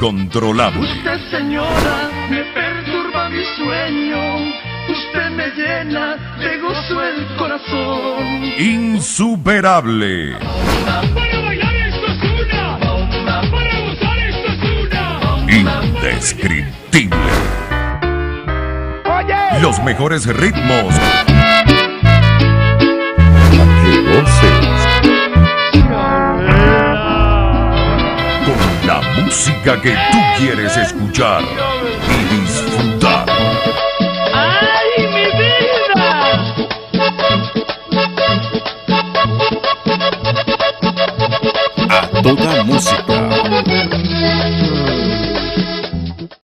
incontrolable. Usted, señora, me perturba mi sueño. Usted me llena de gozo el corazón. Insuperable. Para bailar esto es una. Para gozar esto es una. Indescriptible. Los mejores ritmos. música que tú quieres escuchar y disfrutar. ¡Ay, mi vida! A toda música.